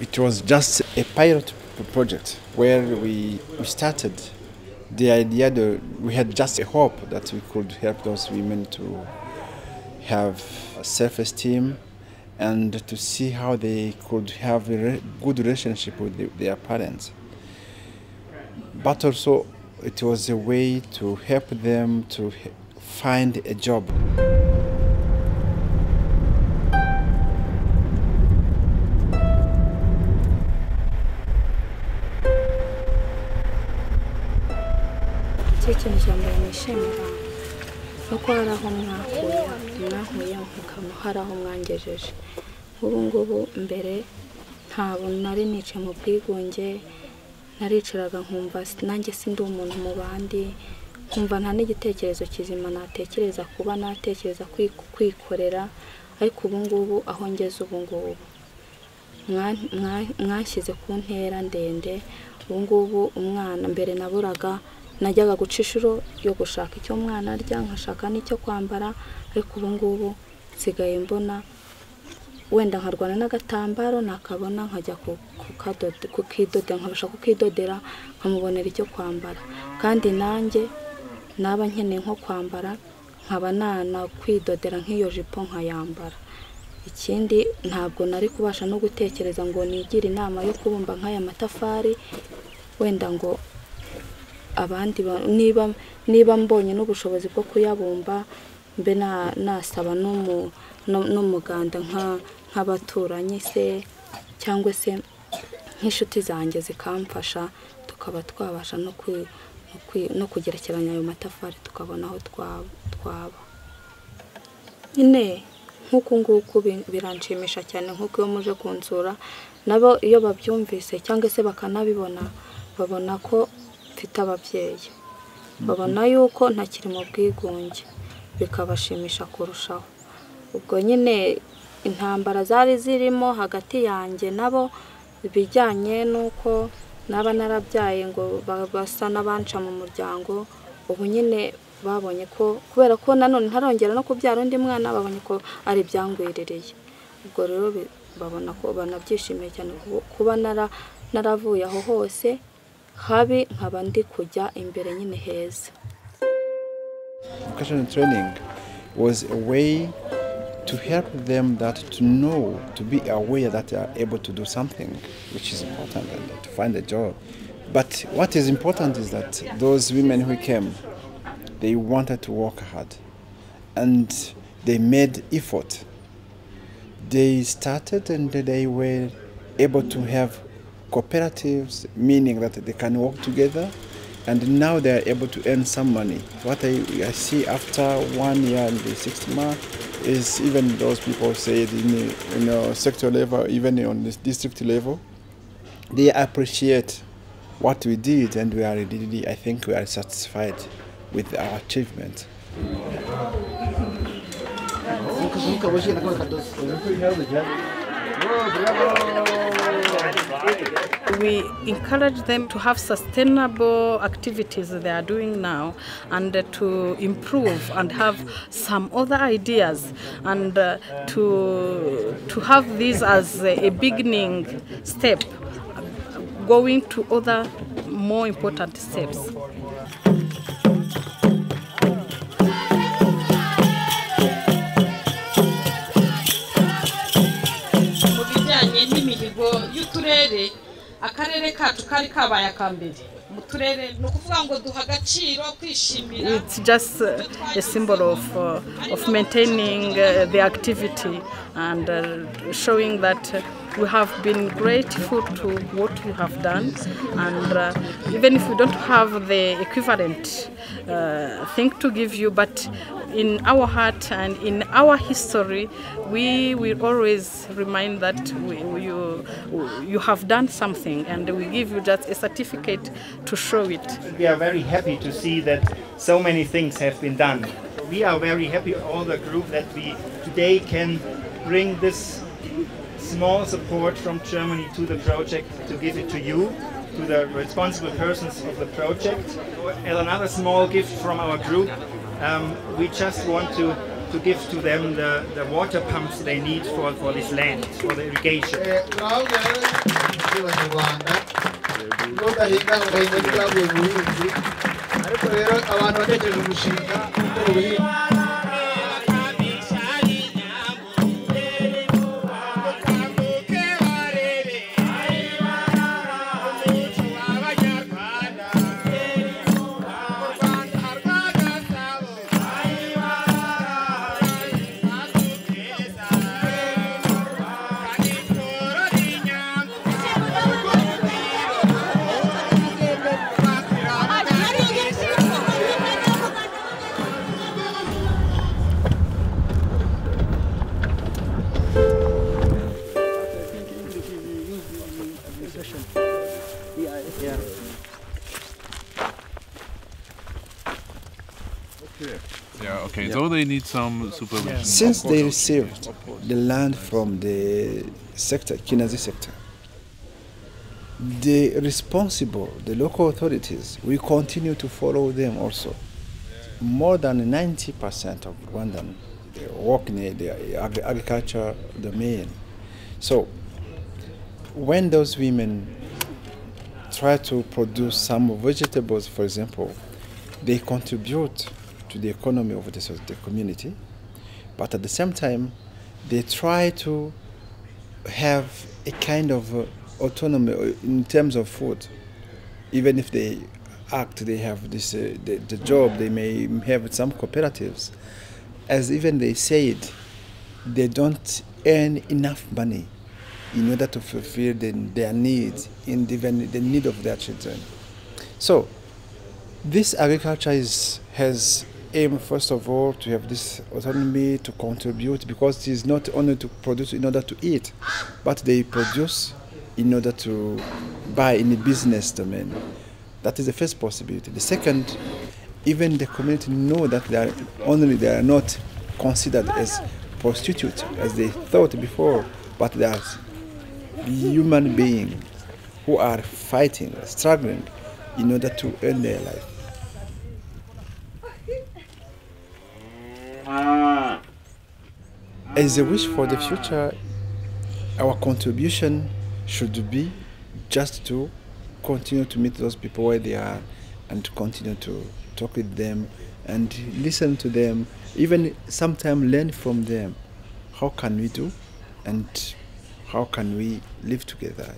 It was just a pilot project where we, we started the idea that we had just a hope that we could help those women to have self-esteem and to see how they could have a good relationship with the, their parents. But also it was a way to help them to find a job. Cyo kintu cya mbere nishimira ni uko hari aho mwakuye mwahuye mukaba hari aho mwangejeje. Nk'ubu ngubu mbere ntabwo nari nicaye mu bwigunge naricaraga nkumva nanjye si ndi umuntu mu bandi nkumva nta n'igitekerezo kizima natekereza kuba natekereza kwikorera ariko ubu ngubu aho ngeze ubu ngubu. Mwashyize ku ntera ndende ubu ngubu umwana mbere naburaga najyaga guca inshuro yo gushaka icyo umwana arya nkashaka n'icyo kwambara ariko ubu ngubu nsigaye mbona wenda nkarwana n'agatambaro nakabona nkajya kukidodera nkabasha kukidodera nkamubonera icyo kwambara. Kandi nanjye naba nkeneye nko kwambara nkaba nanakwidodera nk'iyo jipo nkayambara. Ikindi ntabwo nari kubasha no gutekereza ngo nigire inama yo kubumba nk'aya matafari wenda ngo abandi niba niba mbonye n'ubushobozi bwo kuyabumba mbe nasaba n'umuganda nk'abaturanyi se cyangwa se nk'inshuti zanjye zikamfasha tukaba twabasha no kugerekeranya ayo matafari tukabona aho twaba. Nyine nk'uku nguku biranshimisha cyane nk'uko iyo muje kunsura nabo iyo babyumvise cyangwa se bakanabibona babona ko mfite ababyeyi. Babona yuko ntakiri mu bwigunge. Bikabashimisha kurushaho. Ubwo nyine intambara zari zirimo hagati yanjye nabo ibijyanye n'uko naba narabyaye ngo basa n'abanca mu muryango ubu nyine babonye ko kubera ko nanone ntarongera no kubyara undi mwana babonye ko ari ibyangwiririye. Ubwo rero babona ko banabyishimiye cyane kuba naravuye aho hose habi nkaba ndi kujya imbere nyine heza Vocational training was a way to help them that to know, to be aware that they are able to do something, which is important, and to find a job. But what is important is that those women who came, they wanted to work hard, and they made effort. They started and they were able to have cooperatives, meaning that they can work together, and now they are able to earn some money. What I, I see after one year and the six months is even those people say in the you know, sector level, even on the district level, they appreciate what we did, and we are really, I think, we are satisfied with our achievement. We encourage them to have sustainable activities they are doing now and to improve and have some other ideas and uh, to, to have this as a beginning step going to other more important steps. Akarere kacu kari kabaye akambere mu turere ni ukuvuga ngo duha agaciro kwishimira It's just uh, a symbol of, uh, of maintaining uh, the activity and showing that we have been grateful to what we have done. And uh, even if we don't have the equivalent uh, thing to give you, but in our heart and in our history, we will always remind that we, you, you have done something and we give you just a certificate to show it. We are very happy to see that so many things have been done. We are very happy, all the group, that we today can bring this small support from Germany to the project to give it to you, to the responsible persons of the project. And another small gift from our group, um, we just want to to give to them the, the water pumps they need for, for this land, for the irrigation. Eh, Yeah, okay. So they need some supervision. Since they received the land from the sector, Kinazi sector, the responsible, the local authorities, we continue to follow them also. More than 90% of Rwandan they work in the- the agriculture domain. So when those women try to produce some vegetables, for example, they contribute to the economy of the, the community, but at the same time, they try to have a kind of uh, autonomy uh, in terms of food. Even if they act, they have this uh, the, the job. They may have some cooperatives, as even they said, they don't earn enough money in order to fulfill the, their needs, the, even the need of their children. So, this agriculture is, has aim first of all to have this autonomy to contribute because it is not only to produce in order to eat, but they produce in order to buy in the business domain. That is the first possibility. The second, even the community know that they are only they are not considered as prostitutes as they thought before, but they are human beings who are fighting, struggling in order to earn their life. As a wish for the future, our contribution should be just to continue to meet those people where they are and to continue to talk with them and listen to them, even sometimes learn from them. How can we do and how can we live together